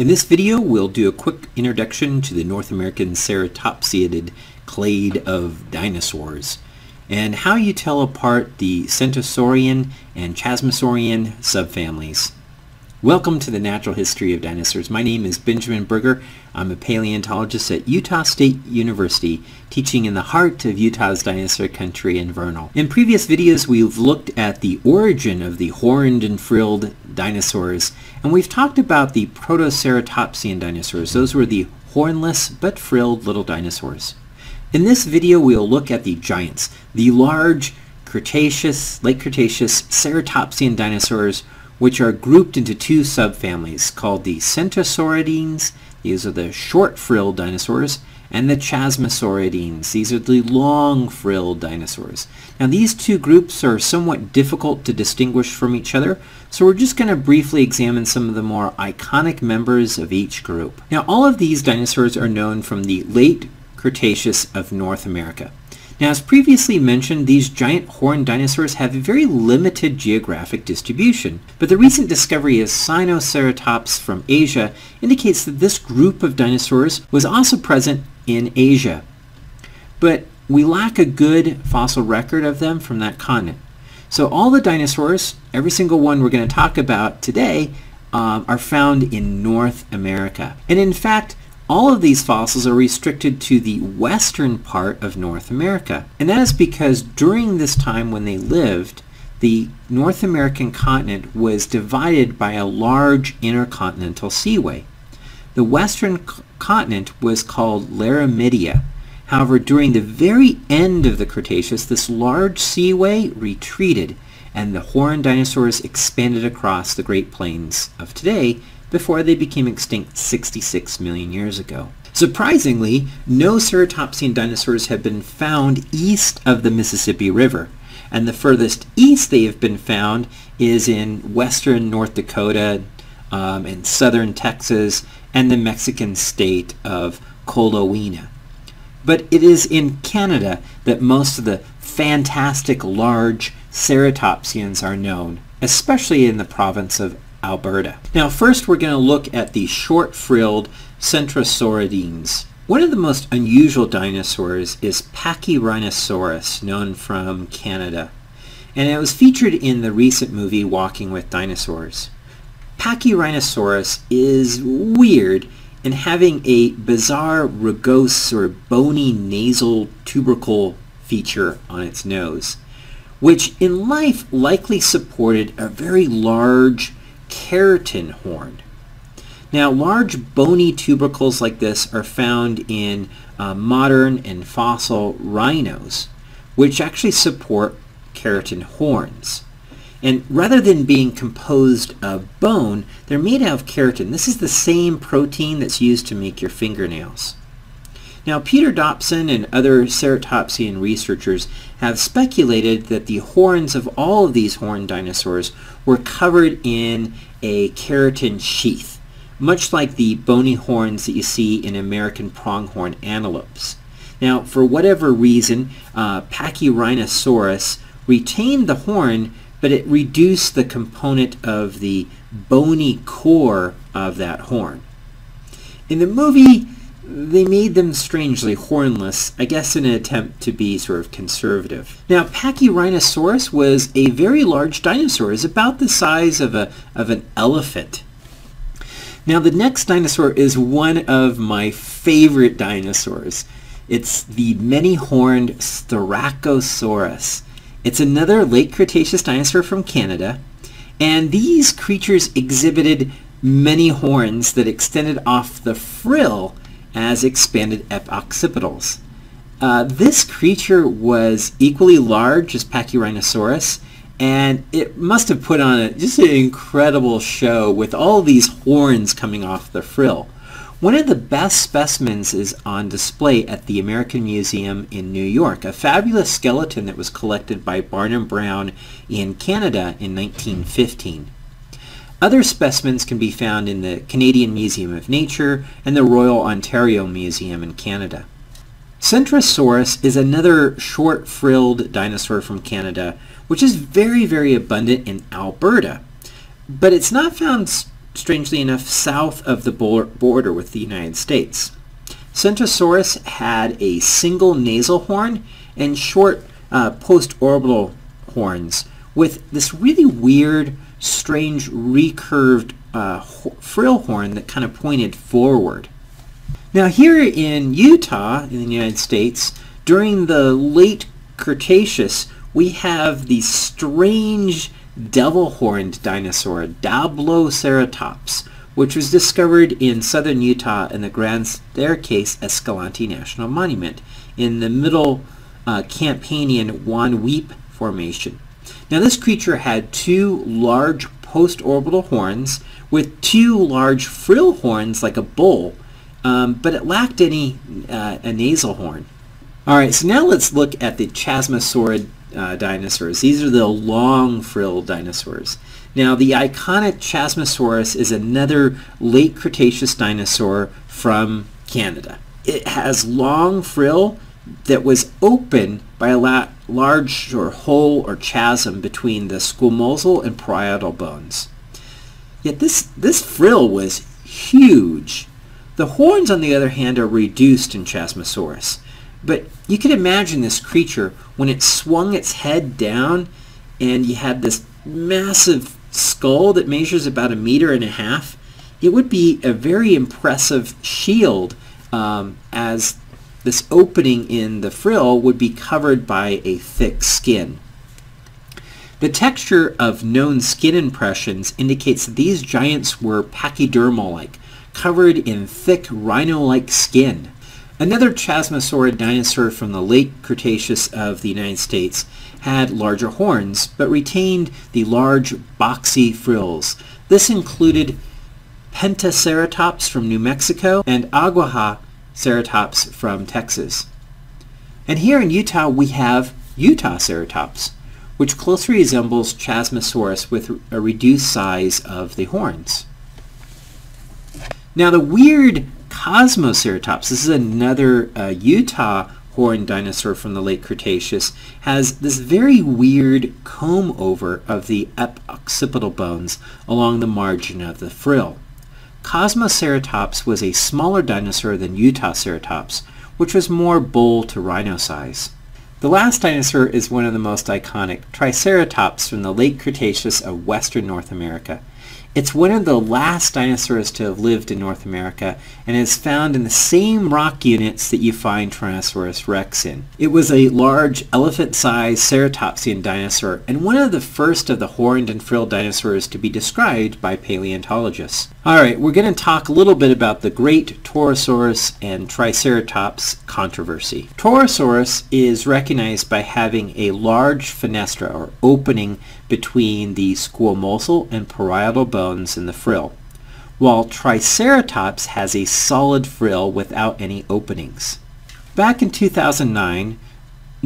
In this video, we'll do a quick introduction to the North American ceratopsid clade of dinosaurs and how you tell apart the Centrosaurian and Chasmosaurian subfamilies. Welcome to the Natural History of Dinosaurs. My name is Benjamin Burger. I'm a paleontologist at Utah State University, teaching in the heart of Utah's dinosaur country in Vernal. In previous videos, we've looked at the origin of the horned and frilled dinosaurs, and we've talked about the Protoceratopsian dinosaurs. Those were the hornless but frilled little dinosaurs. In this video, we'll look at the giants, the large Cretaceous, late Cretaceous ceratopsian dinosaurs which are grouped into two subfamilies called the Centrosauridines, these are the short-frilled dinosaurs, and the Chasmosauridines, these are the long-frilled dinosaurs. Now these two groups are somewhat difficult to distinguish from each other, so we're just going to briefly examine some of the more iconic members of each group. Now all of these dinosaurs are known from the late Cretaceous of North America. Now, as previously mentioned, these giant horned dinosaurs have a very limited geographic distribution, but the recent discovery of Sinoceratops from Asia indicates that this group of dinosaurs was also present in Asia. But we lack a good fossil record of them from that continent. So all the dinosaurs, every single one we're going to talk about today, um, are found in North America. And in fact, all of these fossils are restricted to the western part of North America. And that is because during this time when they lived, the North American continent was divided by a large intercontinental seaway. The western continent was called Laramidia. However, during the very end of the Cretaceous, this large seaway retreated and the horned dinosaurs expanded across the Great Plains of today before they became extinct 66 million years ago. Surprisingly, no ceratopsian dinosaurs have been found east of the Mississippi River, and the furthest east they have been found is in western North Dakota um, and southern Texas and the Mexican state of Coahuila. But it is in Canada that most of the fantastic large ceratopsians are known, especially in the province of Alberta. Now first we're going to look at the short-frilled Centrosauridines. One of the most unusual dinosaurs is Pachyrhinosaurus, known from Canada. And it was featured in the recent movie Walking with Dinosaurs. Pachyrhinosaurus is weird in having a bizarre rugose or bony nasal tubercle feature on its nose, which in life likely supported a very large keratin horn. Now, large bony tubercles like this are found in uh, modern and fossil rhinos, which actually support keratin horns. And rather than being composed of bone, they're made out of keratin. This is the same protein that's used to make your fingernails. Now, Peter Dodson and other ceratopsian researchers have speculated that the horns of all of these horned dinosaurs were covered in a keratin sheath, much like the bony horns that you see in American pronghorn antelopes. Now, for whatever reason, uh, Pachyrhinosaurus retained the horn, but it reduced the component of the bony core of that horn. In the movie, they made them strangely hornless, I guess in an attempt to be sort of conservative. Now, Pachyrhinosaurus was a very large dinosaur. It's about the size of, a, of an elephant. Now, the next dinosaur is one of my favorite dinosaurs. It's the many-horned Styracosaurus. It's another late Cretaceous dinosaur from Canada, and these creatures exhibited many horns that extended off the frill as expanded epoccipitals. Uh, this creature was equally large as Pachyrhinosaurus, and it must have put on a, just an incredible show with all these horns coming off the frill. One of the best specimens is on display at the American Museum in New York, a fabulous skeleton that was collected by Barnum Brown in Canada in 1915. Other specimens can be found in the Canadian Museum of Nature and the Royal Ontario Museum in Canada. Centrosaurus is another short-frilled dinosaur from Canada, which is very, very abundant in Alberta. But it's not found strangely enough, south of the border with the United States. Centrosaurus had a single nasal horn and short uh, post-orbital horns with this really weird, strange, recurved uh, frill horn that kind of pointed forward. Now here in Utah, in the United States, during the late Cretaceous, we have the strange devil-horned dinosaur, Diabloceratops, which was discovered in southern Utah in the Grand Staircase Escalante National Monument in the middle uh, Campanian Wahweap Formation. Now this creature had two large post-orbital horns with two large frill horns like a bull, um, but it lacked any uh, a nasal horn. Alright, so now let's look at the chasmosaurid uh, dinosaurs. These are the long frill dinosaurs. Now the iconic Chasmosaurus is another late Cretaceous dinosaur from Canada. It has long frill that was open by a la large or hole or chasm between the squamosal and parietal bones. Yet this, this frill was huge. The horns, on the other hand, are reduced in Chasmosaurus. But you can imagine this creature when it swung its head down and you had this massive skull that measures about a meter and a half. It would be a very impressive shield um, as this opening in the frill would be covered by a thick skin. The texture of known skin impressions indicates that these giants were pachydermal-like, covered in thick rhino-like skin. Another chasmosaurid dinosaur from the late Cretaceous of the United States had larger horns, but retained the large boxy frills. This included Pentaceratops from New Mexico and Aguja ceratops from Texas. And here in Utah we have Utahceratops, which closely resembles Chasmosaurus with a reduced size of the horns. Now the weird Kosmoceratops, this is another uh, Utah horned dinosaur from the late Cretaceous, has this very weird comb over of the occipital bones along the margin of the frill. Kosmoceratops was a smaller dinosaur than Utahceratops, which was more bull to rhino size. The last dinosaur is one of the most iconic, Triceratops from the late Cretaceous of western North America. It's one of the last dinosaurs to have lived in North America and is found in the same rock units that you find Tyrannosaurus rex in. It was a large elephant-sized ceratopsian dinosaur and one of the first of the horned and frilled dinosaurs to be described by paleontologists. Alright, we're going to talk a little bit about the great Torosaurus and Triceratops controversy. Torosaurus is recognized by having a large fenestra or opening between the squamosal and parietal bones in the frill, while Triceratops has a solid frill without any openings. Back in 2009,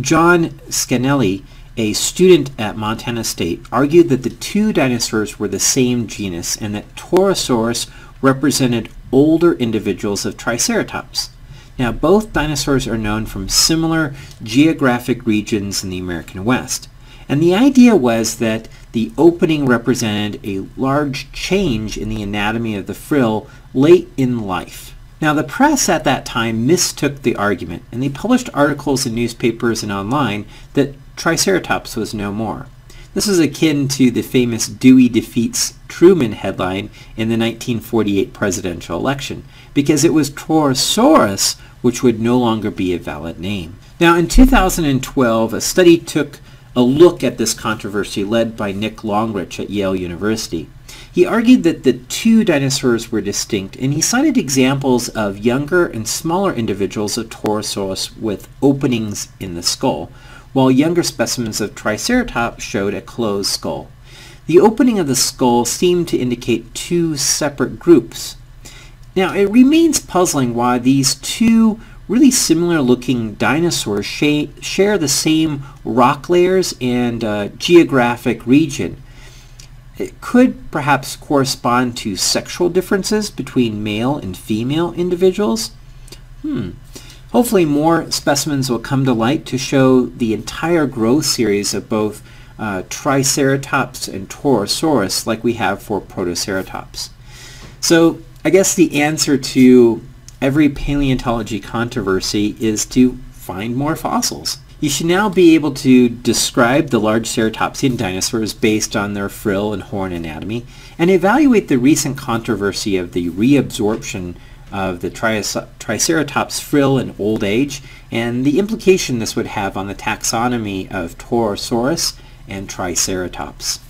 John Scannella, a student at Montana State, argued that the two dinosaurs were the same genus and that Torosaurus represented older individuals of Triceratops. Now, both dinosaurs are known from similar geographic regions in the American West. And the idea was that the opening represented a large change in the anatomy of the frill late in life. Now the press at that time mistook the argument and they published articles in newspapers and online that Triceratops was no more. This is akin to the famous Dewey defeats Truman headline in the 1948 presidential election because it was Torosaurus which would no longer be a valid name. Now in 2012 a study took a look at this controversy led by Nick Longrich at Yale University. He argued that the two dinosaurs were distinct, and he cited examples of younger and smaller individuals of Torosaurus with openings in the skull, while younger specimens of Triceratops showed a closed skull. The opening of the skull seemed to indicate two separate groups. Now, it remains puzzling why these two really similar looking dinosaurs sh share the same rock layers and uh, geographic region. It could perhaps correspond to sexual differences between male and female individuals. Hmm. Hopefully more specimens will come to light to show the entire growth series of both uh, Triceratops and Torosaurus like we have for Protoceratops. So I guess the answer to every paleontology controversy is to find more fossils. You should now be able to describe the large ceratopsian dinosaurs based on their frill and horn anatomy and evaluate the recent controversy of the reabsorption of the Triceratops frill in old age and the implication this would have on the taxonomy of Torosaurus and Triceratops.